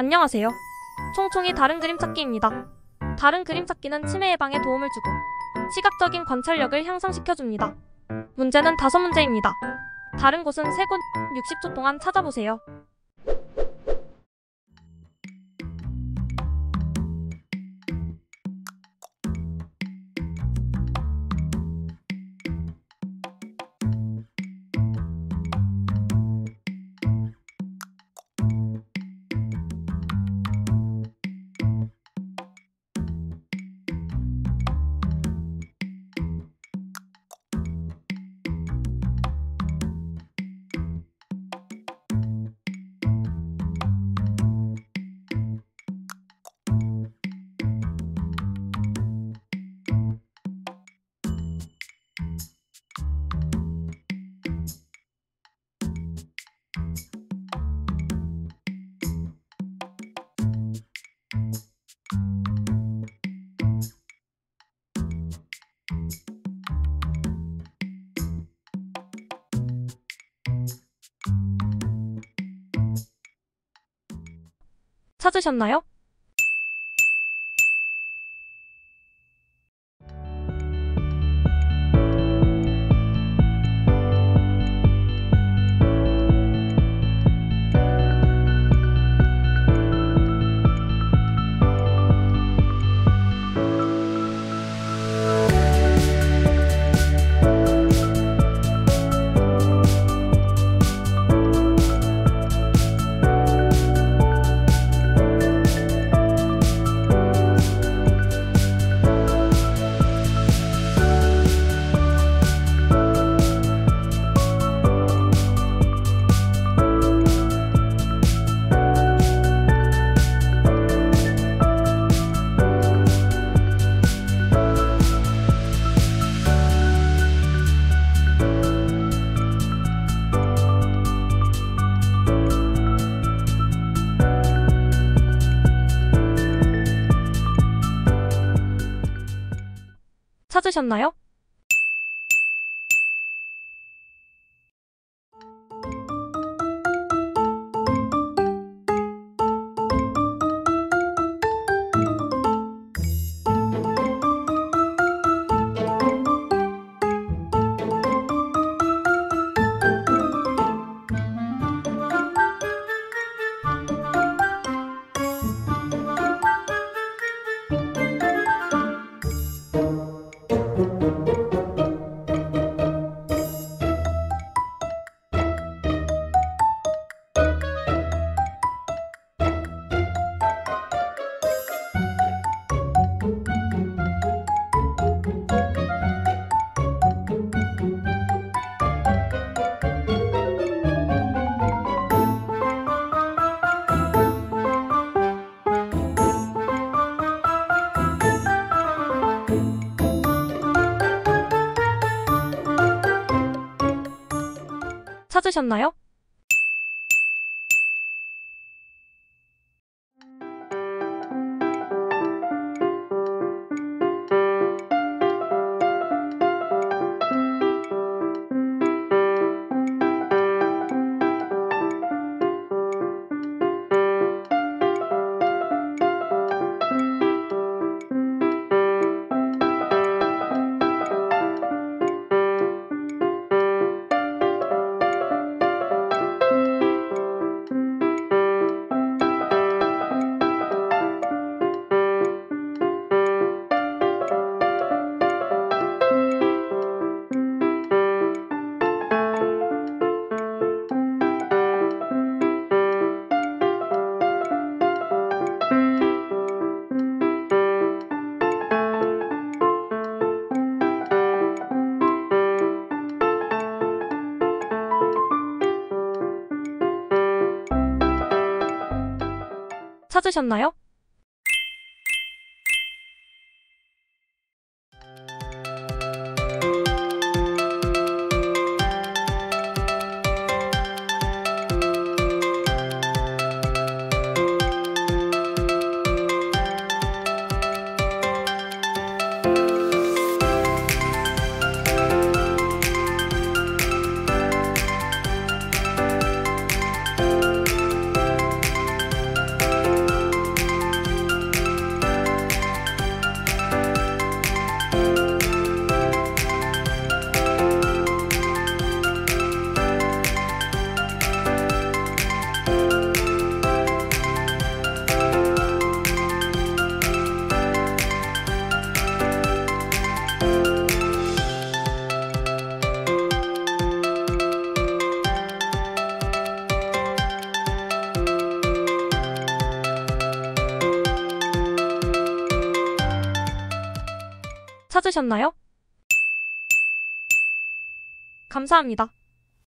안녕하세요. 총총이 다른 그림 찾기입니다. 다른 그림 찾기는 치매 예방에 도움을 주고 시각적인 관찰력을 향상시켜줍니다. 문제는 다섯 문제입니다. 다른 곳은 세 곳 60초 동안 찾아보세요. 찾으셨나요? 찾으셨나요? 찾으셨나요? 찾으셨나요? 찾으셨나요? 감사합니다.